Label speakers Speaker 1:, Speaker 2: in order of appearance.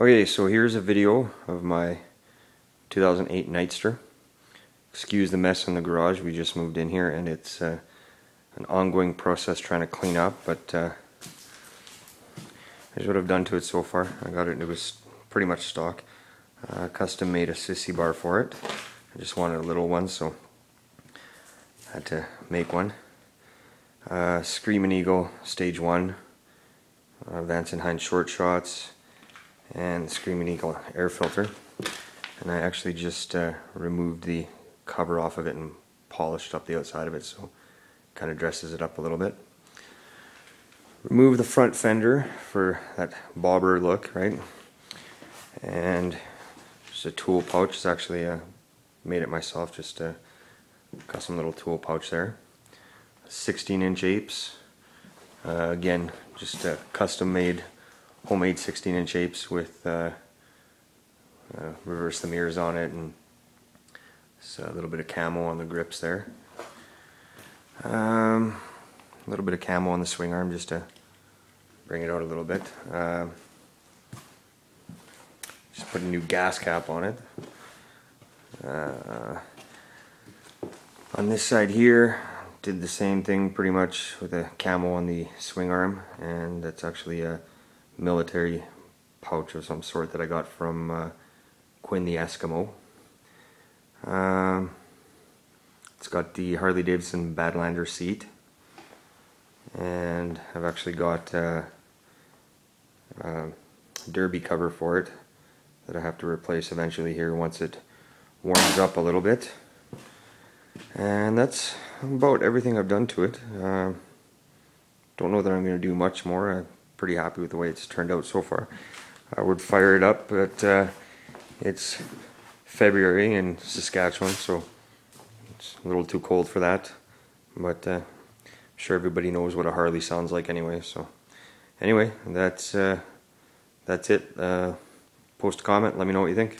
Speaker 1: Okay, so here's a video of my 2008 Nightster. Excuse the mess in the garage, we just moved in here and it's uh, an ongoing process trying to clean up, but uh, here's what I've done to it so far. I got it, it was pretty much stock. Uh, custom made a sissy bar for it. I just wanted a little one, so I had to make one. Uh, Screaming Eagle Stage 1, uh, Vance and Hines short shots, and Screaming Eagle air filter. And I actually just uh, removed the cover off of it and polished up the outside of it so it kind of dresses it up a little bit. Remove the front fender for that bobber look, right? And just a tool pouch. It's actually uh, made it myself, just a custom little tool pouch there. 16 inch apes. Uh, again, just a custom made homemade 16 inch apes with uh, uh, reverse the mirrors on it and a little bit of camo on the grips there. Um, a little bit of camo on the swing arm just to bring it out a little bit. Uh, just put a new gas cap on it. Uh, on this side here, did the same thing pretty much with a camo on the swing arm and that's actually a military pouch of some sort that I got from uh, Quinn the Eskimo. Um, it's got the Harley Davidson Badlander seat. And I've actually got uh, a derby cover for it that I have to replace eventually here once it warms up a little bit. And that's about everything I've done to it. Uh, don't know that I'm going to do much more. I'm pretty happy with the way it's turned out so far I would fire it up but uh, it's February in Saskatchewan, so it's a little too cold for that. But uh, I'm sure everybody knows what a Harley sounds like anyway. So anyway, that's uh, that's it. Uh, post a comment. Let me know what you think.